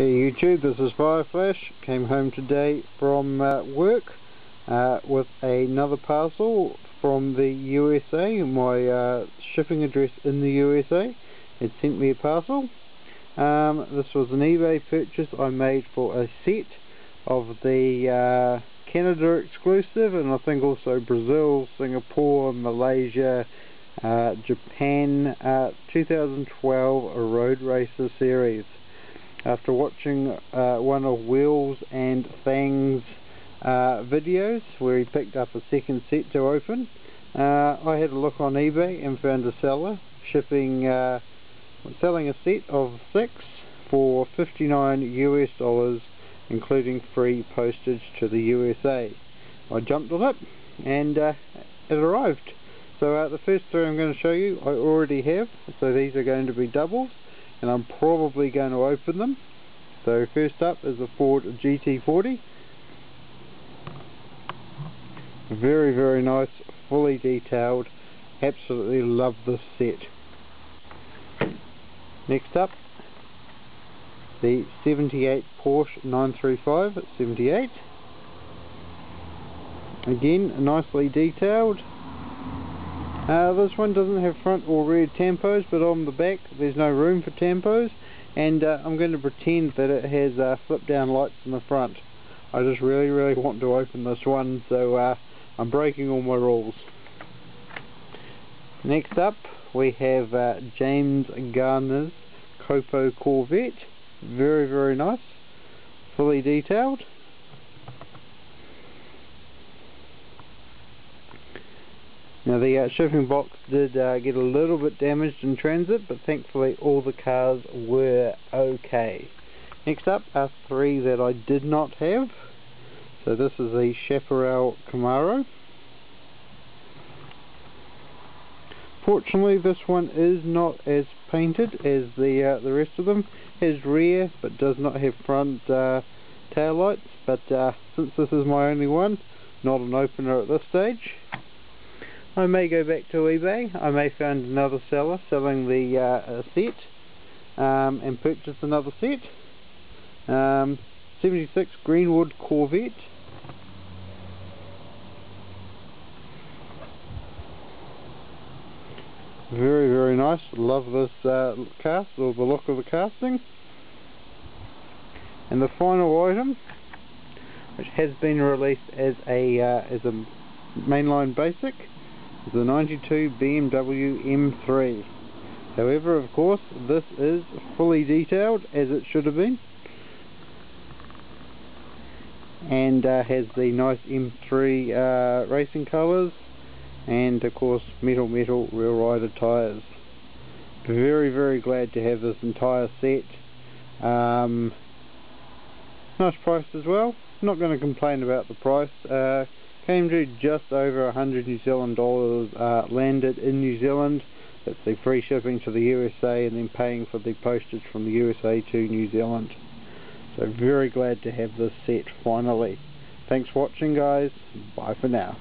Hey YouTube, this is Fiyahflash. Came home today from uh, work uh, with another parcel from the USA. My uh, shipping address in the USA had sent me a parcel. Um, this was an eBay purchase I made for a set of the uh, Canada exclusive and I think also Brazil, Singapore, Malaysia, uh, Japan uh, 2012 Road Racer Series after watching uh, one of Wills and Thang's uh, videos where he picked up a second set to open. Uh, I had a look on eBay and found a seller shipping, uh, selling a set of six for 59 US dollars including free postage to the USA. I jumped on it and uh, it arrived. So uh, the first three I'm going to show you I already have, so these are going to be doubles and I'm probably going to open them. So first up is the Ford GT40. Very very nice, fully detailed, absolutely love this set. Next up, the 78 Porsche 935 at 78. Again, nicely detailed, uh, this one doesn't have front or rear tampos, but on the back there's no room for tampos, and uh, I'm going to pretend that it has uh, flip down lights in the front. I just really really want to open this one, so uh, I'm breaking all my rules. Next up we have uh, James Garner's Copo Corvette, very very nice, fully detailed. Now the uh, shipping box did uh, get a little bit damaged in transit, but thankfully all the cars were okay. Next up are three that I did not have. So this is the Chaparral Camaro. Fortunately this one is not as painted as the uh, the rest of them. Has rear but does not have front uh, tail lights. But uh, since this is my only one, not an opener at this stage. I may go back to eBay, I may find another seller selling the uh, set um, and purchase another set. Um, 76 Greenwood Corvette. Very very nice, love this uh, cast or the look of the casting. And the final item which has been released as a uh, as a mainline basic the 92 BMW M3 however of course this is fully detailed as it should have been and uh, has the nice M3 uh, racing colours and of course metal metal real rider tyres. Very very glad to have this entire set. Um, nice price as well. Not going to complain about the price. Uh, came to just over 100 New Zealand dollars uh, landed in New Zealand. That's the free shipping to the USA and then paying for the postage from the USA to New Zealand. So very glad to have this set finally. Thanks for watching guys. Bye for now